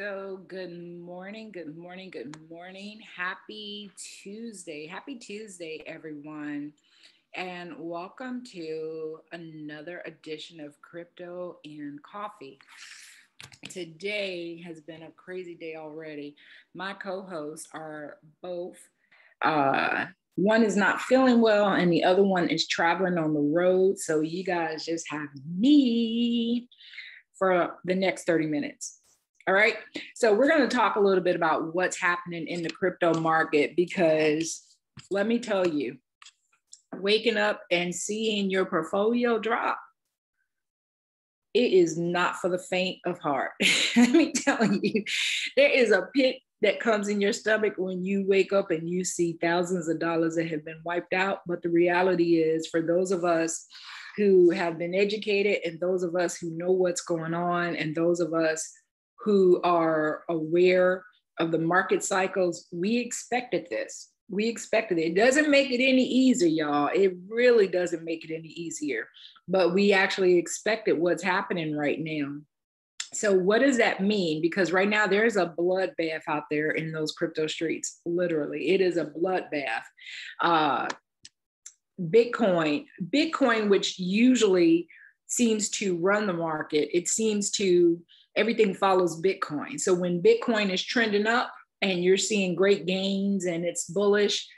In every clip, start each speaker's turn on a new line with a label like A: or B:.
A: So, good morning, good morning, good morning. Happy Tuesday. Happy Tuesday, everyone. And welcome to another edition of Crypto and Coffee. Today has been a crazy day already. My co hosts are both, uh, one is not feeling well, and the other one is traveling on the road. So, you guys just have me for the next 30 minutes. All right. So we're going to talk a little bit about what's happening in the crypto market because let me tell you, waking up and seeing your portfolio drop, it is not for the faint of heart. let me tell you, there is a pit that comes in your stomach when you wake up and you see thousands of dollars that have been wiped out. But the reality is, for those of us who have been educated and those of us who know what's going on and those of us who are aware of the market cycles, we expected this. We expected it. It doesn't make it any easier, y'all. It really doesn't make it any easier. But we actually expected what's happening right now. So, what does that mean? Because right now there's a bloodbath out there in those crypto streets. Literally, it is a bloodbath. Uh, Bitcoin, Bitcoin, which usually seems to run the market, it seems to everything follows Bitcoin. So when Bitcoin is trending up and you're seeing great gains and it's bullish,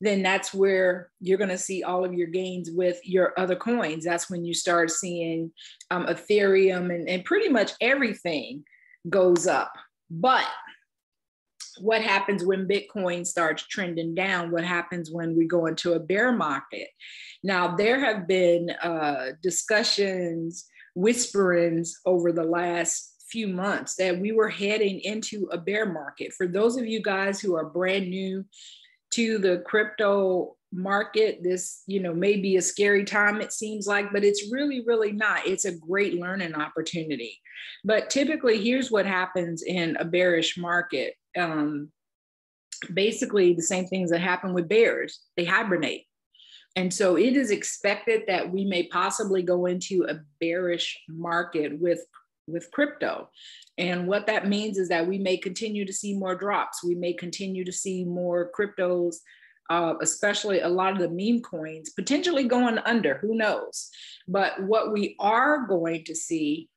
A: then that's where you're going to see all of your gains with your other coins. That's when you start seeing um, Ethereum and, and pretty much everything goes up. But what happens when Bitcoin starts trending down? What happens when we go into a bear market? Now, there have been uh, discussions, whisperings over the last few months that we were heading into a bear market. For those of you guys who are brand new to the crypto market, this, you know, may be a scary time it seems like, but it's really, really not. It's a great learning opportunity. But typically, here's what happens in a bearish market. Um, basically, the same things that happen with bears, they hibernate. And so it is expected that we may possibly go into a bearish market with with crypto. And what that means is that we may continue to see more drops. We may continue to see more cryptos, uh, especially a lot of the meme coins, potentially going under. Who knows? But what we are going to see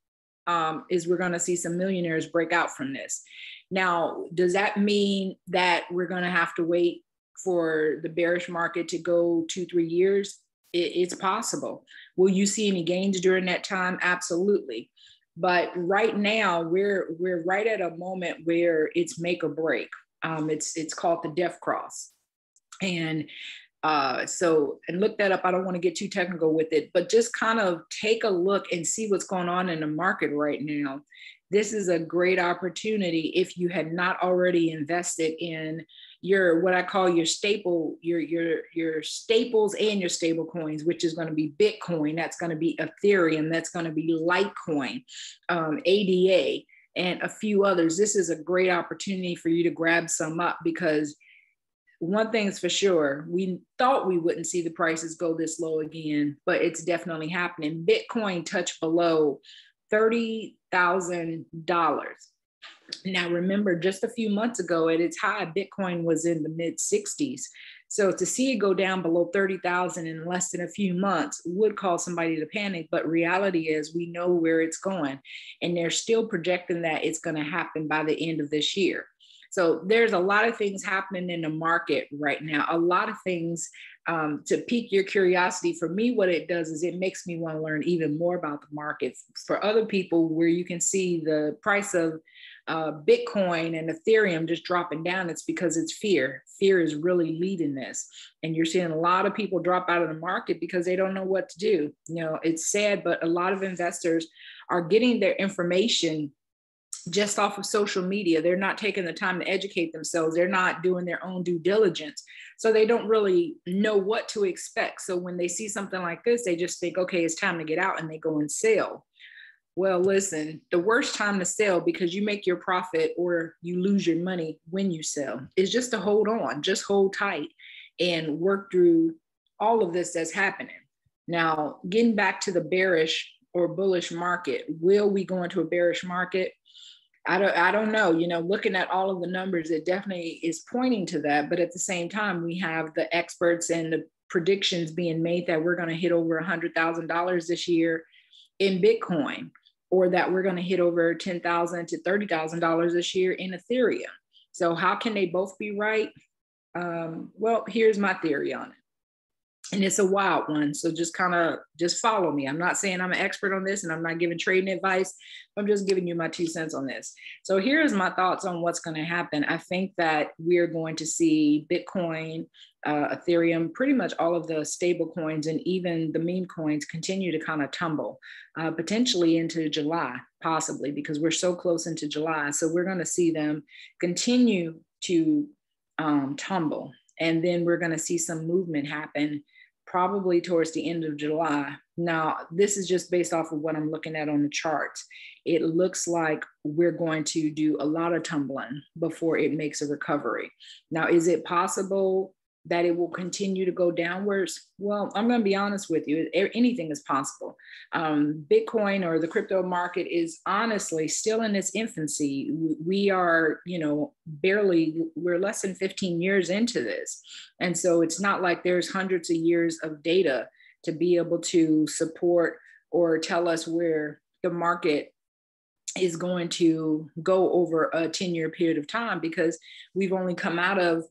A: um, is we're going to see some millionaires break out from this. Now, does that mean that we're going to have to wait for the bearish market to go two, three years? It, it's possible. Will you see any gains during that time? Absolutely. But right now, we're we're right at a moment where it's make or break. Um, it's it's called the death cross, and uh, so and look that up. I don't want to get too technical with it, but just kind of take a look and see what's going on in the market right now. This is a great opportunity if you had not already invested in your what I call your staple, your your your staples and your stable coins, which is going to be Bitcoin, that's going to be Ethereum, that's going to be Litecoin, um, ADA, and a few others. This is a great opportunity for you to grab some up because one thing's for sure, we thought we wouldn't see the prices go this low again, but it's definitely happening. Bitcoin touched below $30,000 now, remember, just a few months ago at its high, Bitcoin was in the mid 60s. So to see it go down below 30,000 in less than a few months would cause somebody to panic. But reality is, we know where it's going, and they're still projecting that it's going to happen by the end of this year. So there's a lot of things happening in the market right now, a lot of things um, to pique your curiosity. For me, what it does is it makes me want to learn even more about the market. For other people, where you can see the price of uh, Bitcoin and Ethereum just dropping down, it's because it's fear. Fear is really leading this. And you're seeing a lot of people drop out of the market because they don't know what to do. You know, it's sad, but a lot of investors are getting their information just off of social media. They're not taking the time to educate themselves. They're not doing their own due diligence. So they don't really know what to expect. So when they see something like this, they just think, okay, it's time to get out and they go and sell. Well, listen, the worst time to sell because you make your profit or you lose your money when you sell is just to hold on, just hold tight and work through all of this that's happening. Now, getting back to the bearish or bullish market, will we go into a bearish market? I don't I don't know. You know, looking at all of the numbers, it definitely is pointing to that. But at the same time, we have the experts and the predictions being made that we're going to hit over a hundred thousand dollars this year in Bitcoin, or that we're going to hit over ten thousand to thirty thousand dollars this year in Ethereum. So how can they both be right? Um, well, here's my theory on it and it's a wild one so just kind of just follow me. I'm not saying i'm an expert on this and i'm not giving trading advice i'm just giving you my two cents on this. So here's my thoughts on what's going to happen. I think that we're going to see bitcoin uh, ethereum pretty much all of the stable coins and even the meme coins continue to kind of tumble uh, potentially into july possibly because we're so close into july. So we're going to see them continue to um, tumble and then we're going to see some movement happen probably towards the end of July. Now, this is just based off of what I'm looking at on the charts. It looks like we're going to do a lot of tumbling before it makes a recovery. Now, is it possible that it will continue to go downwards? Well, I'm going to be honest with you. Anything is possible. Um, Bitcoin or the crypto market is honestly still in its infancy. We are, you know, barely, we're less than 15 years into this. And so it's not like there's hundreds of years of data to be able to support or tell us where the market is going to go over a 10 year period of time because we've only come out of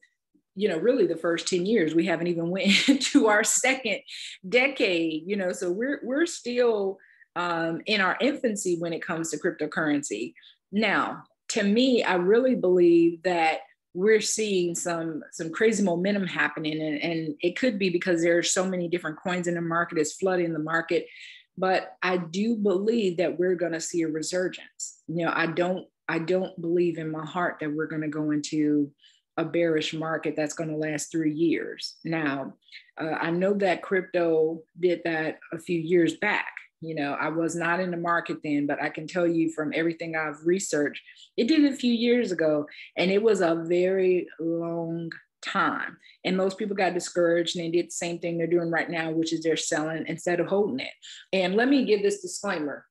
A: you know really the first 10 years we haven't even went to our second decade you know so we're we're still um, in our infancy when it comes to cryptocurrency. Now to me i really believe that we're seeing some some crazy momentum happening and, and it could be because there are so many different coins in the market it's flooding the market but i do believe that we're going to see a resurgence. You know i don't i don't believe in my heart that we're going to go into a bearish market that's going to last three years. Now, uh, I know that crypto did that a few years back. You know, I was not in the market then, but I can tell you from everything I've researched, it did a few years ago, and it was a very long time. And most people got discouraged and they did the same thing they're doing right now, which is they're selling instead of holding it. And let me give this disclaimer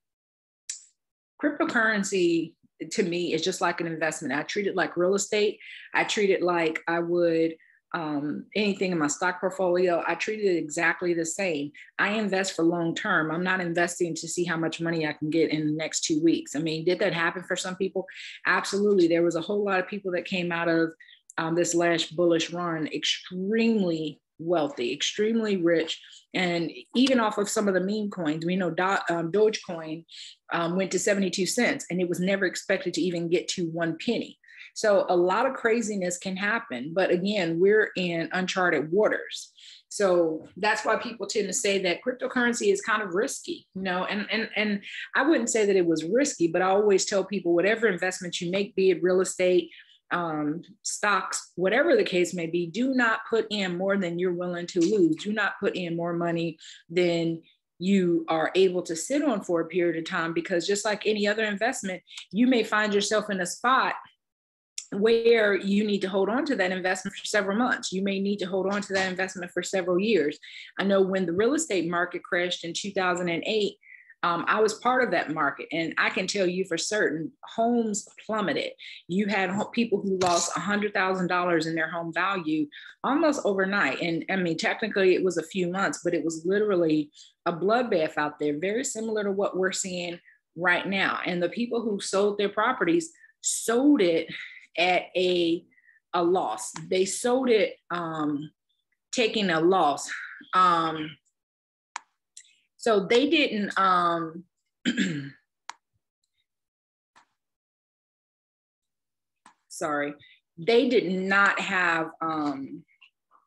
A: cryptocurrency to me is just like an investment. I treat it like real estate. I treat it like I would um, anything in my stock portfolio. I treat it exactly the same. I invest for long term. I'm not investing to see how much money I can get in the next two weeks. I mean, did that happen for some people? Absolutely. There was a whole lot of people that came out of um, this last bullish run extremely wealthy, extremely rich. And even off of some of the meme coins, we know Do- um, Dogecoin um, went to 72 cents and it was never expected to even get to one penny. So a lot of craziness can happen. But again, we're in uncharted waters. So that's why people tend to say that cryptocurrency is kind of risky, you know, and, and, and I wouldn't say that it was risky, but I always tell people whatever investment you make, be it real estate, um, stocks, whatever the case may be, do not put in more than you're willing to lose. Do not put in more money than you are able to sit on for a period of time because just like any other investment, you may find yourself in a spot where you need to hold on to that investment for several months. You may need to hold on to that investment for several years. I know when the real estate market crashed in 2008, um, I was part of that market, and I can tell you for certain, homes plummeted. You had people who lost $100,000 in their home value almost overnight. And I mean, technically, it was a few months, but it was literally a bloodbath out there, very similar to what we're seeing right now. And the people who sold their properties sold it at a, a loss. They sold it um, taking a loss. Um, so they didn't, um, sorry, they did not have um,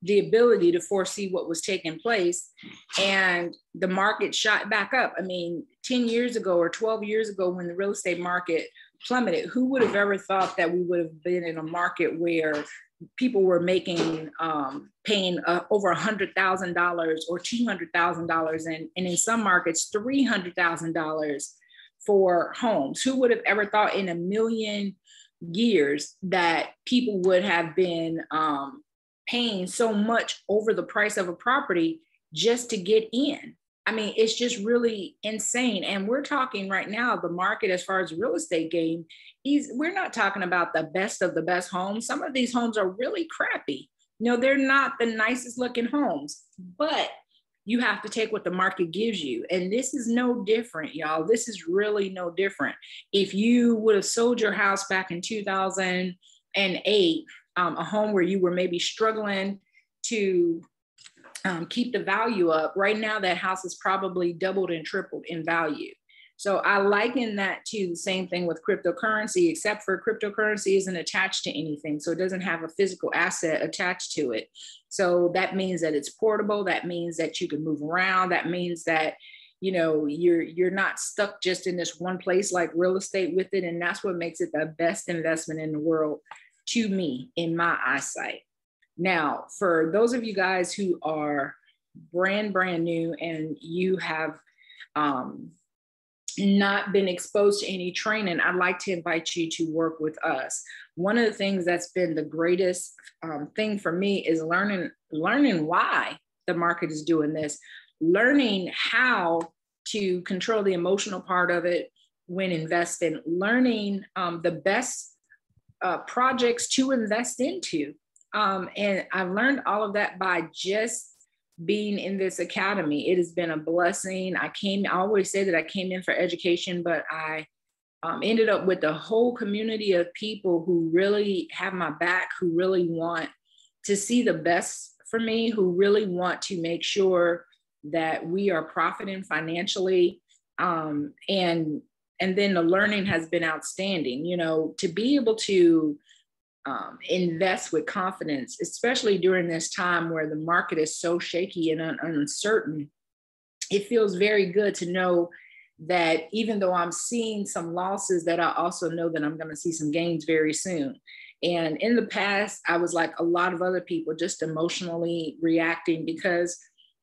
A: the ability to foresee what was taking place. And the market shot back up. I mean, 10 years ago or 12 years ago, when the real estate market plummeted, who would have ever thought that we would have been in a market where people were making um, paying uh, over a hundred thousand dollars or two hundred thousand dollars and and in some markets three hundred thousand dollars for homes. Who would have ever thought in a million years that people would have been um, paying so much over the price of a property just to get in I mean, it's just really insane. And we're talking right now, the market as far as real estate game, is we're not talking about the best of the best homes. Some of these homes are really crappy. You know, they're not the nicest looking homes, but you have to take what the market gives you. And this is no different, y'all. This is really no different. If you would have sold your house back in 2008, um, a home where you were maybe struggling to um, keep the value up, right now that house is probably doubled and tripled in value. So I liken that to the same thing with cryptocurrency, except for cryptocurrency isn't attached to anything. So it doesn't have a physical asset attached to it. So that means that it's portable. That means that you can move around. That means that you know you're you're not stuck just in this one place like real estate with it and that's what makes it the best investment in the world to me in my eyesight now, for those of you guys who are brand, brand new and you have um, not been exposed to any training, I'd like to invite you to work with us. One of the things that's been the greatest um, thing for me is learning learning why the market is doing this, learning how to control the emotional part of it when investing, learning um, the best uh, projects to invest into. Um, and I've learned all of that by just being in this academy. It has been a blessing. I came, I always say that I came in for education, but I um, ended up with a whole community of people who really have my back, who really want to see the best for me, who really want to make sure that we are profiting financially. Um, and and then the learning has been outstanding. You know, to be able to um, invest with confidence, especially during this time where the market is so shaky and un- uncertain. It feels very good to know that even though I'm seeing some losses, that I also know that I'm going to see some gains very soon. And in the past, I was like a lot of other people, just emotionally reacting because,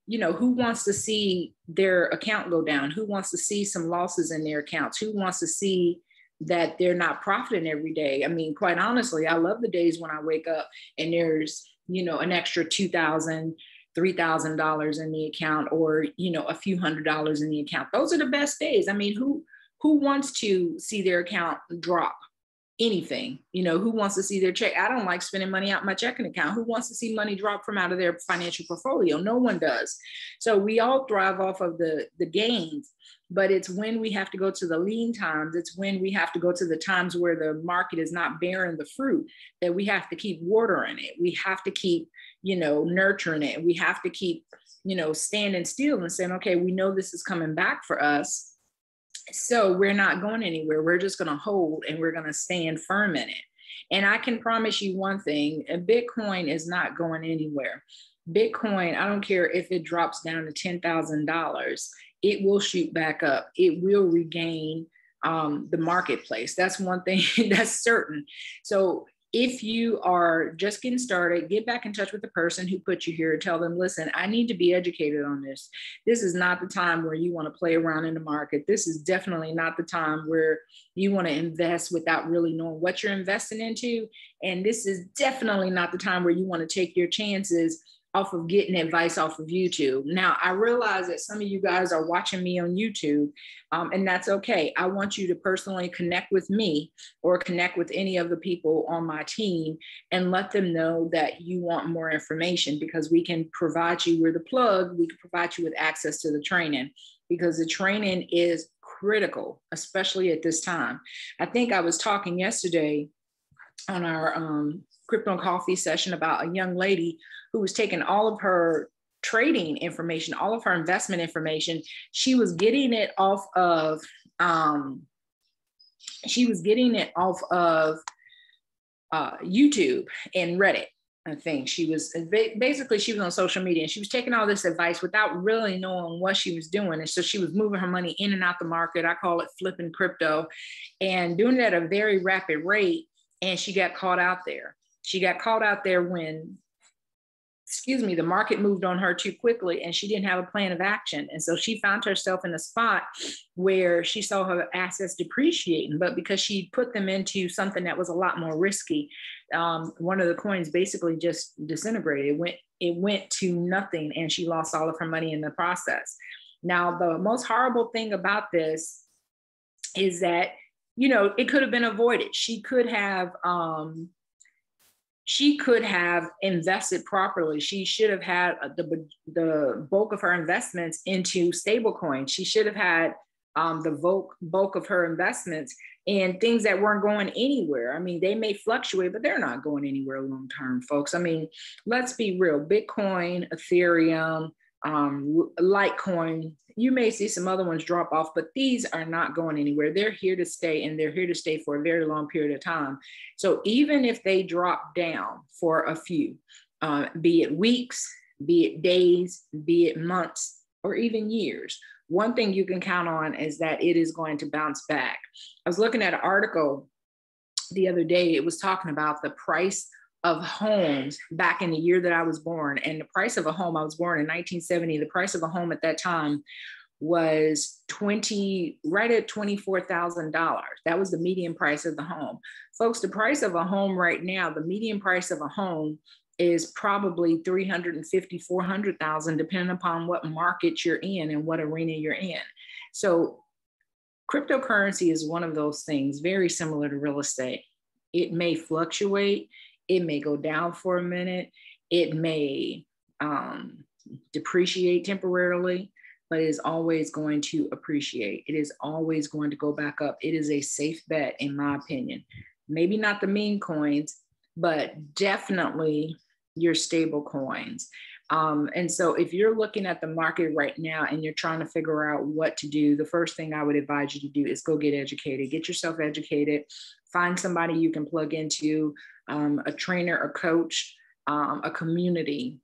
A: you know, who wants to see their account go down? Who wants to see some losses in their accounts? Who wants to see that they're not profiting every day. I mean, quite honestly, I love the days when I wake up and there's, you know, an extra two thousand, three thousand dollars in the account, or you know, a few hundred dollars in the account. Those are the best days. I mean, who who wants to see their account drop? Anything. You know, who wants to see their check? I don't like spending money out my checking account. Who wants to see money drop from out of their financial portfolio? No one does. So we all thrive off of the the gains, but it's when we have to go to the lean times, it's when we have to go to the times where the market is not bearing the fruit that we have to keep watering it. We have to keep, you know, nurturing it. We have to keep, you know, standing still and saying, okay, we know this is coming back for us so we're not going anywhere. We're just going to hold and we're going to stand firm in it. And I can promise you one thing Bitcoin is not going anywhere. Bitcoin, I don't care if it drops down to $10,000, it will shoot back up. It will regain um, the marketplace. That's one thing that's certain. So if you are just getting started, get back in touch with the person who put you here. Tell them, listen, I need to be educated on this. This is not the time where you want to play around in the market. This is definitely not the time where you want to invest without really knowing what you're investing into. And this is definitely not the time where you want to take your chances off of getting advice off of YouTube. Now, I realize that some of you guys are watching me on YouTube, um, and that's okay. I want you to personally connect with me or connect with any of the people on my team and let them know that you want more information because we can provide you with the plug, we can provide you with access to the training because the training is critical, especially at this time. I think I was talking yesterday on our um, crypto coffee session about a young lady who was taking all of her trading information, all of her investment information. She was getting it off of, um, she was getting it off of uh, YouTube and Reddit. I think she was basically she was on social media and she was taking all this advice without really knowing what she was doing. And so she was moving her money in and out the market. I call it flipping crypto and doing it at a very rapid rate. And she got caught out there. She got caught out there when excuse me, the market moved on her too quickly and she didn't have a plan of action. And so she found herself in a spot where she saw her assets depreciating, but because she put them into something that was a lot more risky, um, one of the coins basically just disintegrated. It went, it went to nothing and she lost all of her money in the process. Now, the most horrible thing about this is that, you know, it could have been avoided. She could have, um, she could have invested properly. She should have had the, the bulk of her investments into stablecoin. She should have had um, the bulk, bulk of her investments in things that weren't going anywhere. I mean, they may fluctuate, but they're not going anywhere long term, folks. I mean, let's be real Bitcoin, Ethereum, um, Litecoin, you may see some other ones drop off, but these are not going anywhere. They're here to stay and they're here to stay for a very long period of time. So even if they drop down for a few, uh, be it weeks, be it days, be it months, or even years, one thing you can count on is that it is going to bounce back. I was looking at an article the other day, it was talking about the price of homes back in the year that I was born. And the price of a home, I was born in 1970, the price of a home at that time was 20, right at $24,000. That was the median price of the home. Folks, the price of a home right now, the median price of a home is probably 350, 400,000, depending upon what market you're in and what arena you're in. So cryptocurrency is one of those things very similar to real estate. It may fluctuate it may go down for a minute. It may um, depreciate temporarily, but it is always going to appreciate. It is always going to go back up. It is a safe bet, in my opinion. Maybe not the meme coins, but definitely your stable coins. Um, and so, if you're looking at the market right now and you're trying to figure out what to do, the first thing I would advise you to do is go get educated, get yourself educated, find somebody you can plug into, um, a trainer, a coach, um, a community,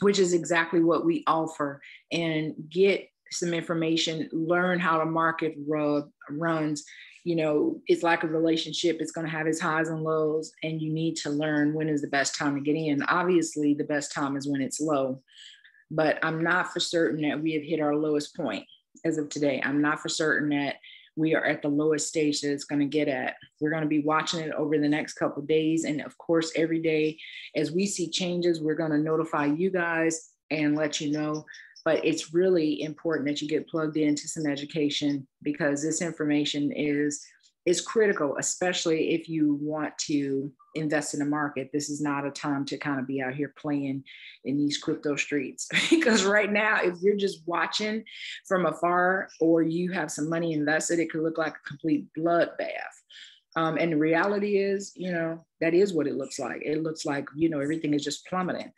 A: which is exactly what we offer, and get some information, learn how the market rub, runs. You know, it's like a relationship, it's going to have its highs and lows, and you need to learn when is the best time to get in. Obviously, the best time is when it's low, but I'm not for certain that we have hit our lowest point as of today. I'm not for certain that we are at the lowest stage that it's going to get at. We're going to be watching it over the next couple days. And of course, every day as we see changes, we're going to notify you guys and let you know. But it's really important that you get plugged into some education because this information is is critical, especially if you want to invest in the market. This is not a time to kind of be out here playing in these crypto streets because right now, if you're just watching from afar or you have some money invested, it could look like a complete bloodbath. Um, and the reality is, you know, that is what it looks like. It looks like, you know, everything is just plummeting.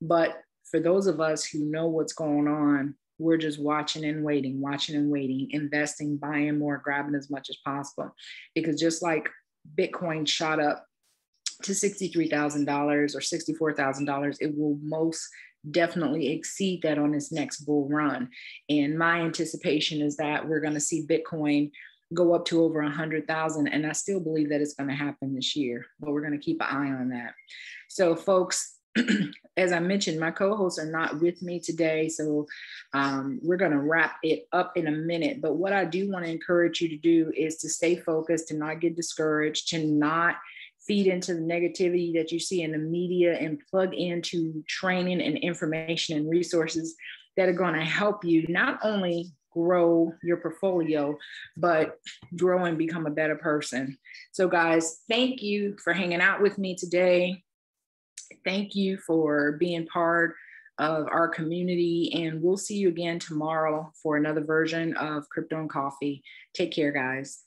A: But for those of us who know what's going on, we're just watching and waiting, watching and waiting, investing, buying more, grabbing as much as possible. Because just like Bitcoin shot up to $63,000 or $64,000, it will most definitely exceed that on its next bull run. And my anticipation is that we're going to see Bitcoin go up to over 100,000. And I still believe that it's going to happen this year, but we're going to keep an eye on that. So, folks, as I mentioned, my co hosts are not with me today. So um, we're going to wrap it up in a minute. But what I do want to encourage you to do is to stay focused, to not get discouraged, to not feed into the negativity that you see in the media and plug into training and information and resources that are going to help you not only grow your portfolio, but grow and become a better person. So, guys, thank you for hanging out with me today. Thank you for being part of our community. And we'll see you again tomorrow for another version of Crypto and Coffee. Take care, guys.